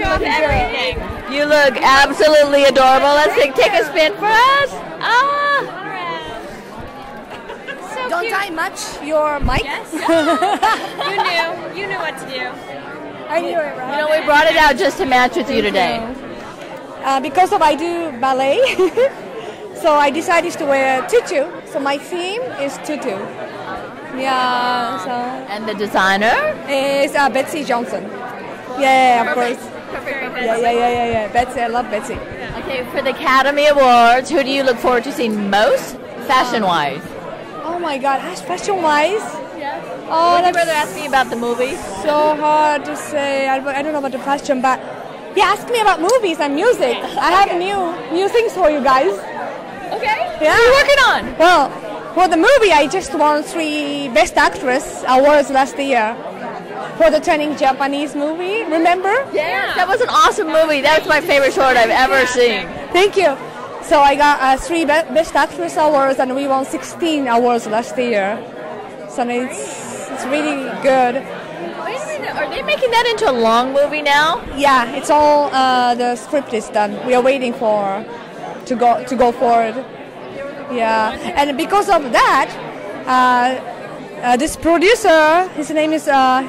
show off everything. You look absolutely adorable. Let's take, take a spin for us. Ah. So Don't cute. I match your mic? Yes. you knew. You knew what to do. I knew it, right? You know, we brought it out just to match with you today. Uh, because of I do ballet, so I decided to wear tutu. So my theme is tutu. Yeah, so And the designer? is uh, Betsey Johnson. Yeah, of course. Perfect. Yeah, yeah, yeah, yeah, yeah. Betsey, I love Betsey. Okay, for the Academy Awards, who do you look forward to seeing most, fashion-wise? Oh my God, fashion wise. Yeah. Oh, Would you that's rather ask me about the movie? so hard to say. I, I don't know about the fashion, but yeah, ask me about movies and music. I have new new things for you guys. Okay. Yeah. What are you working on? Well, for the movie, I just won three Best Actress awards last year for the Turning Japanese movie. Remember? Yeah. That was an awesome movie. That was my favorite short I've ever seen. Thank you. So I got uh, three Be- Best Actress awards, and we won 16 awards last year. So it's it's really good. Wait a minute. Are they making that into a long movie now? Yeah, it's all uh, the script is done. We are waiting for to go to go forward. Yeah, and because of that, uh, uh, this producer, his name is uh,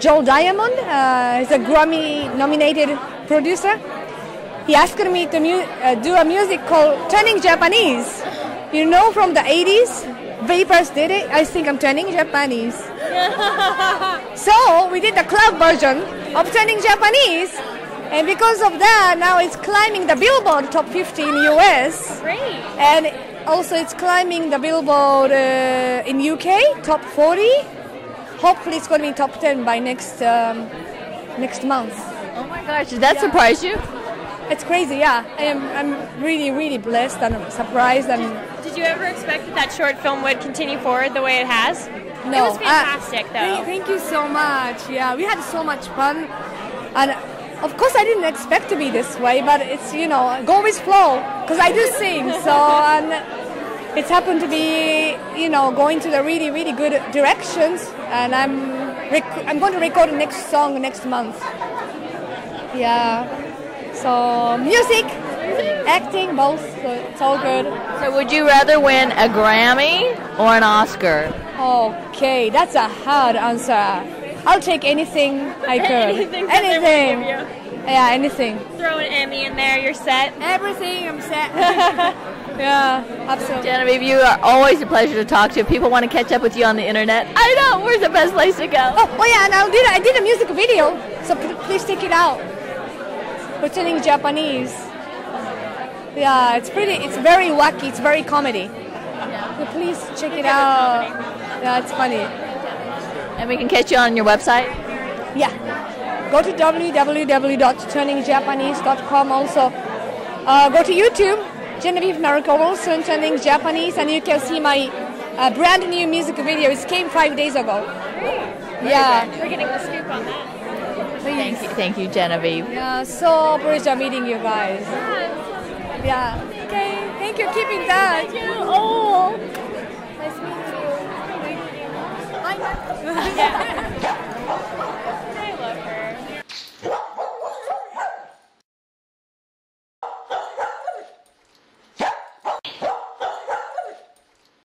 Joel Diamond. Uh, he's a Grammy-nominated producer. He asked me to mu- uh, do a music called Turning Japanese. You know, from the 80s, Vapors did it. I think I'm turning Japanese. So we did the club version of turning Japanese, and because of that, now it's climbing the Billboard top 50 in US, Great. and also it's climbing the Billboard uh, in UK top 40. Hopefully, it's going to be top 10 by next um, next month. Oh my gosh, did that surprise you? It's crazy, yeah. I am I'm really really blessed and surprised and Did you ever expect that that short film would continue forward the way it has? no. It was uh, fantastic, though. Thank, thank you so much. Yeah, we had so much fun, and of course I didn't expect to be this way, but it's you know go with flow because I do sing, so and it's happened to be you know going to the really really good directions, and I'm rec- I'm going to record the next song next month. Yeah, so music, acting, both, so it's all good. So would you rather win a Grammy or an Oscar? Okay, that's a hard answer. I'll take anything I could. Anything anything. Yeah, anything. Throw an Emmy in there, you're set. Everything I'm set. yeah, absolutely. Genevieve, you are always a pleasure to talk to. If people want to catch up with you on the internet, I know where's the best place to go. Oh, oh yeah, and I did I did a music video, so p- please check it out. Pretending Japanese. Yeah, it's pretty. It's very wacky. It's very comedy. So please check it out. Yeah, it's funny. And we can catch you on your website. Yeah. Go to www.turningjapanese.com also. Uh, go to YouTube, Genevieve Mariko Wilson, Turning Japanese, and you can see my uh, brand new music video. It came five days ago. Yeah. We're getting the scoop on that. Thank you, thank you, Genevieve. Yeah, so pleasure meeting you guys. Yeah. Okay, thank you. Keep in touch. Oh. Nice meeting you. Bye.